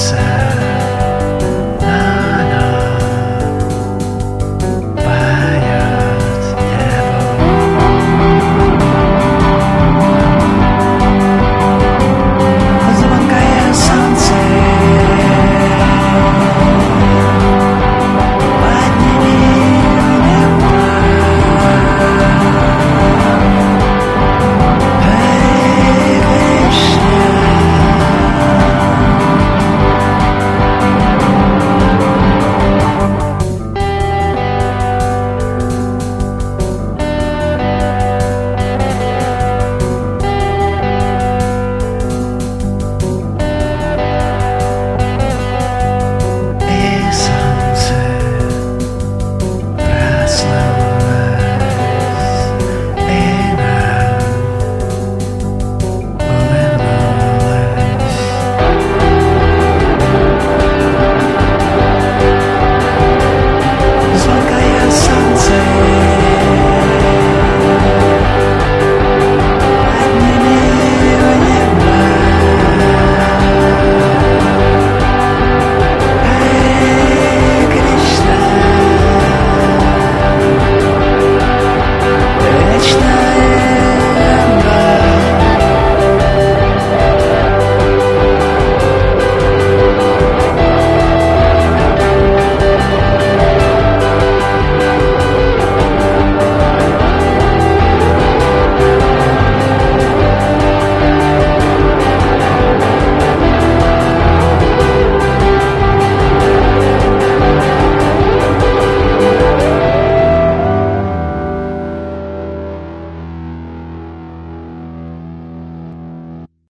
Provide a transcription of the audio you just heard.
inside.